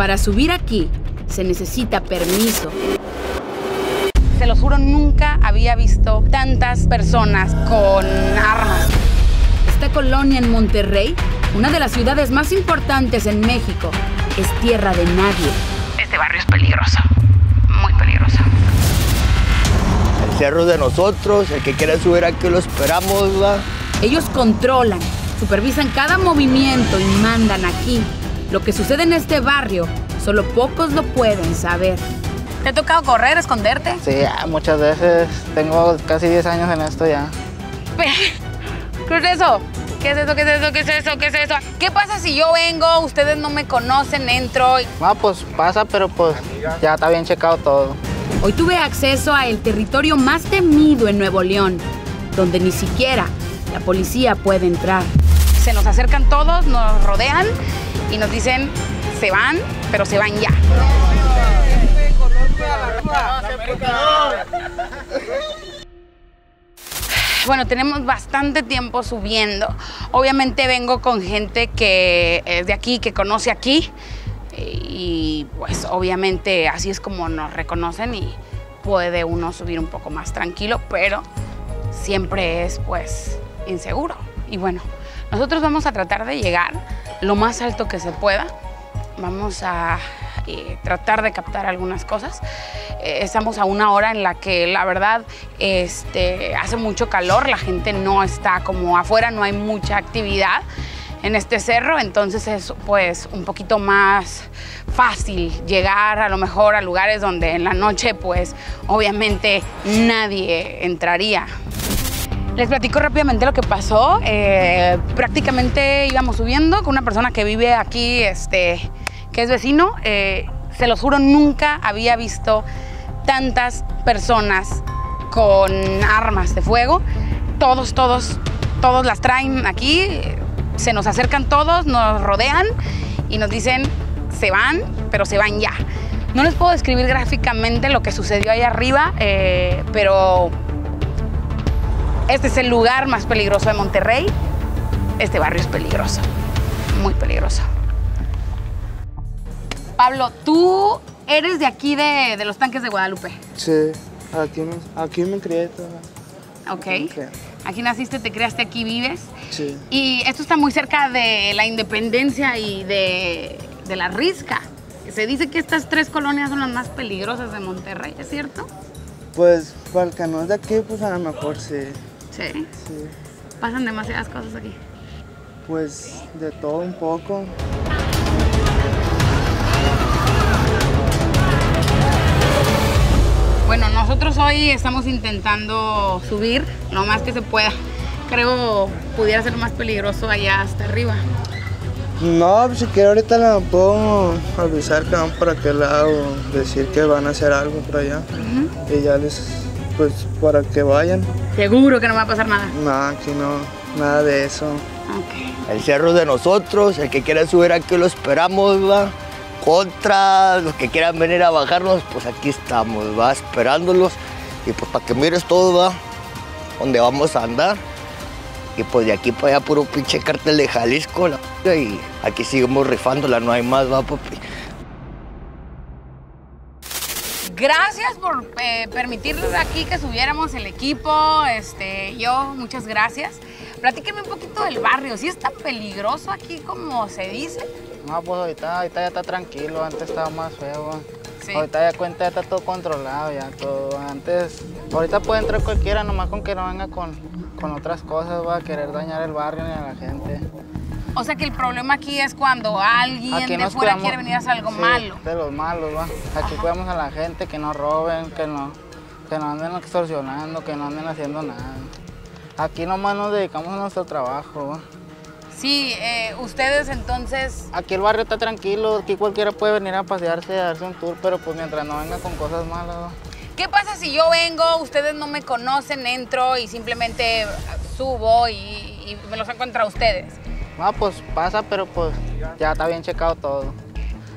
Para subir aquí se necesita permiso. Se los juro, nunca había visto tantas personas con armas. Esta colonia en Monterrey, una de las ciudades más importantes en México, es tierra de nadie. Este barrio es peligroso, muy peligroso. El cerro de nosotros, el que quiera subir aquí lo esperamos, ¿va? Ellos controlan, supervisan cada movimiento y mandan aquí. Lo que sucede en este barrio, solo pocos lo pueden saber. ¿Te ha tocado correr, esconderte? Sí, muchas veces. Tengo casi 10 años en esto ya. ¿Qué es eso? ¿Qué es eso? ¿Qué es eso? ¿Qué es eso? ¿Qué es eso? ¿Qué pasa si yo vengo, ustedes no me conocen, entro? y- No, pues pasa, pero pues ya está bien checado todo. Hoy tuve acceso a el territorio más temido en Nuevo León, donde ni siquiera la policía puede entrar. Se nos acercan todos, nos rodean y nos dicen, se van, pero se van ya. Bueno, tenemos bastante tiempo subiendo. Obviamente vengo con gente que es de aquí, que conoce aquí. Y pues obviamente así es como nos reconocen y puede uno subir un poco más tranquilo, pero siempre es pues inseguro. Y bueno, nosotros vamos a tratar de llegar lo más alto que se pueda. Vamos a eh, tratar de captar algunas cosas. Eh, estamos a una hora en la que la verdad este, hace mucho calor, la gente no está como afuera, no hay mucha actividad en este cerro, entonces es pues un poquito más fácil llegar a lo mejor a lugares donde en la noche pues obviamente nadie entraría. Les platico rápidamente lo que pasó. Eh, prácticamente íbamos subiendo con una persona que vive aquí, este, que es vecino. Eh, se los juro, nunca había visto tantas personas con armas de fuego. Todos, todos, todos las traen aquí. Se nos acercan todos, nos rodean y nos dicen, se van, pero se van ya. No les puedo describir gráficamente lo que sucedió ahí arriba, eh, pero este es el lugar más peligroso de Monterrey. Este barrio es peligroso, muy peligroso. Pablo, tú eres de aquí de, de los tanques de Guadalupe. Sí, aquí me, aquí me crié todo. Ok. Ok. Aquí naciste, te creaste, aquí vives. Sí. Y esto está muy cerca de la independencia y de, de la risca. Se dice que estas tres colonias son las más peligrosas de Monterrey, ¿es cierto? Pues para el que no es de aquí, pues a lo mejor sí. Sí. Sí. Pasan demasiadas cosas aquí. Pues de todo un poco. Bueno, nosotros hoy estamos intentando subir lo más que se pueda. Creo pudiera ser más peligroso allá hasta arriba. No, pues si quiere ahorita le puedo avisar que van por aquel lado, decir que van a hacer algo por allá. Y ya les, pues para que vayan. Seguro que no va a pasar nada. No, aquí no, nada de eso. Ok. El cerro de nosotros, el que quiera subir aquí lo esperamos, va. Contra los que quieran venir a bajarnos, pues aquí estamos, va, esperándolos. Y pues para que mires todo, va, donde vamos a andar. Y pues de aquí para allá puro pinche cartel de Jalisco, la p- y aquí seguimos rifándola, no hay más, va, papi. Gracias por eh, permitirnos aquí que subiéramos el equipo, este, yo, muchas gracias. Platíqueme un poquito del barrio, ¿sí es tan peligroso aquí como se dice? No, pues ahorita, ahorita ya está tranquilo, antes estaba más feo. Sí. Ahorita ya cuenta, ya está todo controlado, ya todo. Antes, ahorita puede entrar cualquiera, nomás con que no venga con, con otras cosas, va a querer dañar el barrio ni a la gente. O sea que el problema aquí es cuando alguien de fuera cuidamos- quiere venir a hacer algo sí, malo. De los malos, va. Aquí cuidamos a la gente, que no roben, que no, que no anden extorsionando, que no anden haciendo nada. Aquí nomás nos dedicamos a nuestro trabajo, va. Sí, eh, ustedes entonces, Aquí el barrio está tranquilo, aquí cualquiera puede venir a pasearse, a darse un tour, pero pues mientras no venga con cosas malas, va. ¿qué pasa si yo vengo, ustedes no me conocen, entro y simplemente subo y, y me los encuentro a ustedes? No, pues pasa, pero pues ya está bien checado todo.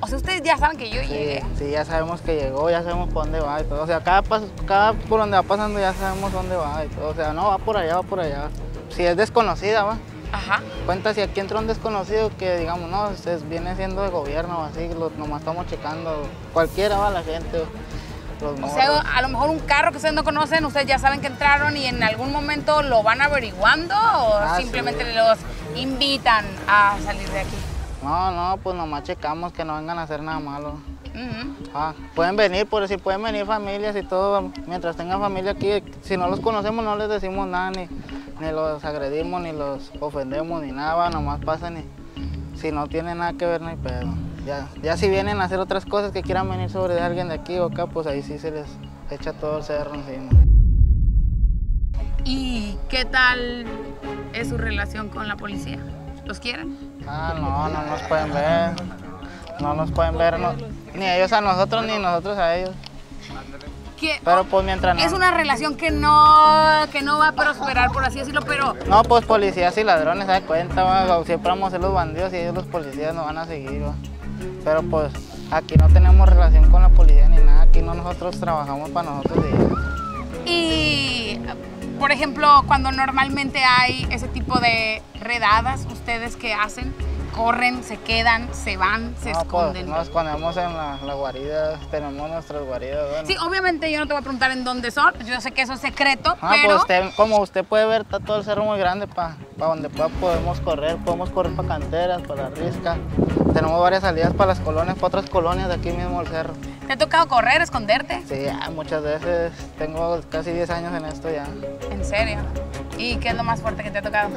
O sea, ustedes ya saben que yo Sí, llegué. sí, ya sabemos que llegó, ya sabemos por dónde va y todo. O sea, cada, paso, cada por donde va pasando ya sabemos dónde va y todo. O sea, no, va por allá, va por allá. Si es desconocida, va. Ajá. Cuenta si aquí entra un desconocido que digamos, no, ustedes viene siendo de gobierno o así, lo, nomás estamos checando. Cualquiera va la gente. O sea, a lo mejor un carro que ustedes no conocen, ustedes ya saben que entraron y en algún momento lo van averiguando o Ah, simplemente sí. los invitan a salir de aquí. No, no, pues nomás checamos que no vengan a hacer nada malo. Ah, pueden venir, por decir, pueden venir familias y todo. Mientras tengan familia aquí, si no los conocemos no les decimos nada, ni, ni los agredimos, ni los ofendemos, ni nada, nomás pasan y si no tienen nada que ver, no hay pedo. Ya, ya si vienen a hacer otras cosas que quieran venir sobre de alguien de aquí o acá, pues ahí sí se les echa todo el cerro encima. ¿Y qué tal es su relación con la policía? ¿Los quieren? Ah, no, no nos pueden ver. No nos pueden ver, no- ni ellos a nosotros, ni nosotros a ellos. ¿Qué- Pero pues mientras no... Es una relación que no, que no va a prosperar, por así decirlo, pero No, pues policías y ladrones, se da cuenta, va, siempre vamos a ser los bandidos y ellos los policías nos van a seguir, va. Pero pues aquí no tenemos relación con la policía ni nada, aquí no nosotros trabajamos para nosotros y por ejemplo, cuando normalmente hay ese tipo de redadas, ¿ustedes qué hacen? ¿Corren, se quedan, se van, se No, pues, esconden? nos escondemos en la, la guarida, tenemos nuestras guaridas, bueno. Sí, obviamente yo no te voy a preguntar en dónde son, yo sé que eso es secreto, Ah, pero... pues usted, como usted puede ver, está todo el cerro muy grande para donde pueda podemos correr, podemos correr para canteras, para la risca. Tenemos varias salidas para las colonias, para otras colonias de aquí mismo el cerro. ¿Te ha tocado correr, esconderte? Sí, ya, muchas veces, tengo casi 10 años en esto ya. ¿En serio? ¿Y qué es lo más fuerte que te ha tocado?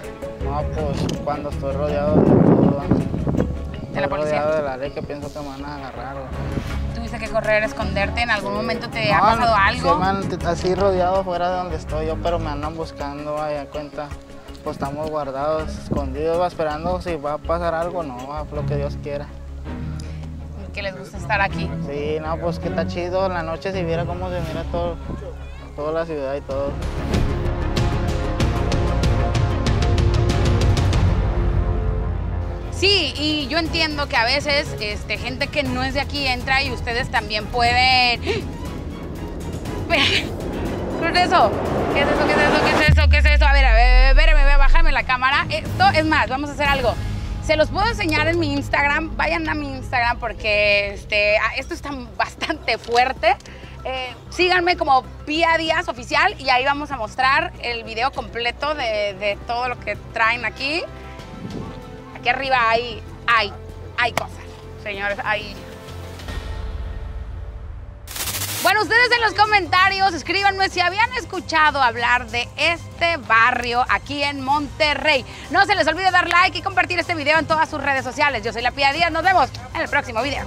No, pues cuando estoy rodeado de todo. ¿De la policía? rodeado de la ley que pienso que me van a agarrar. o- ¿Tuviste que correr, esconderte? ¿En algún momento te ha pasado algo? sí me han- así rodeado fuera de donde estoy yo, pero me andan buscando, vaya cuenta. Pues estamos guardados, escondidos, va, esperando si va a pasar algo, no, va, lo que Dios quiera. Que les gusta estar aquí. Sí, no, pues que está chido en la noche si viera cómo se mira todo, toda la ciudad y todo. Sí, y yo entiendo que a veces este, gente que no es de aquí entra y ustedes también pueden... ¿Qué es eso? ¿Qué es eso? ¿Qué es eso? ¿Qué es eso? ¿Qué es eso? A ver, a ver, espérame, voy a bajarme cámara. Esto es más, vamos a hacer algo. Se los puedo enseñar en mi Instagram. Vayan a mi Instagram porque este, ah, esto está bastante fuerte. Eh, síganme como Pía Díaz Oficial y ahí vamos a mostrar el video completo de, de todo lo que traen aquí. Aquí arriba hay, hay, hay cosas, señores, hay... Ustedes en los comentarios escríbanme si habían escuchado hablar de este barrio aquí en Monterrey. No se les olvide dar like y compartir este video en todas sus redes sociales. Yo soy La Pía Díaz, nos vemos en el próximo video.